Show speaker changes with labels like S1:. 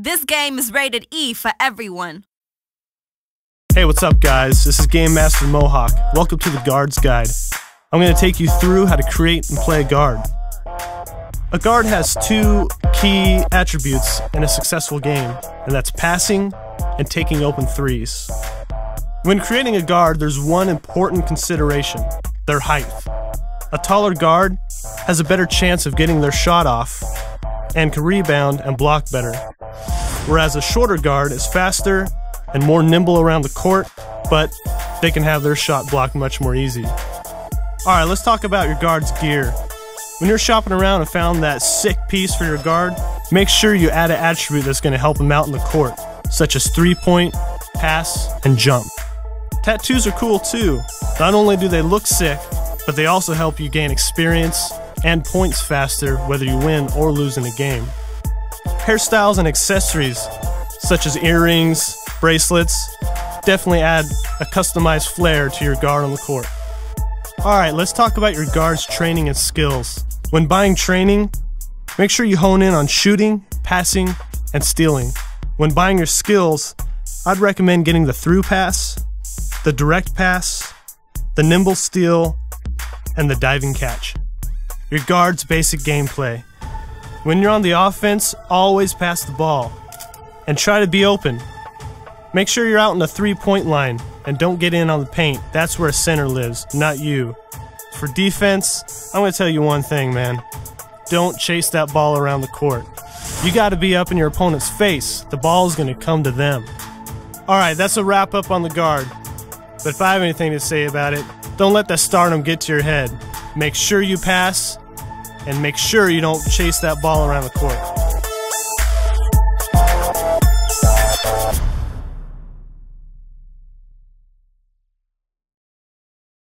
S1: This game is rated E for everyone.
S2: Hey, what's up, guys? This is Game Master Mohawk. Welcome to the Guards Guide. I'm going to take you through how to create and play a guard. A guard has two key attributes in a successful game, and that's passing and taking open threes. When creating a guard, there's one important consideration their height. A taller guard has a better chance of getting their shot off and can rebound and block better. Whereas a shorter guard is faster and more nimble around the court, but they can have their shot blocked much more easy. Alright, let's talk about your guard's gear. When you're shopping around and found that sick piece for your guard, make sure you add an attribute that's going to help him out in the court, such as three point, pass, and jump. Tattoos are cool too. Not only do they look sick, but they also help you gain experience and points faster whether you win or lose in a game. Hairstyles and accessories, such as earrings, bracelets, definitely add a customized flair to your guard on the court. Alright, let's talk about your guard's training and skills. When buying training, make sure you hone in on shooting, passing, and stealing. When buying your skills, I'd recommend getting the through pass, the direct pass, the nimble steal, and the diving catch. Your guard's basic gameplay. When you're on the offense, always pass the ball and try to be open. Make sure you're out in the three point line and don't get in on the paint. That's where a center lives, not you. For defense, I'm going to tell you one thing, man. Don't chase that ball around the court. You got to be up in your opponent's face. The ball's going to come to them. All right, that's a wrap up on the guard. But if I have anything to say about it, don't let that stardom get to your head. Make sure you pass and make sure you don't chase that ball around the court.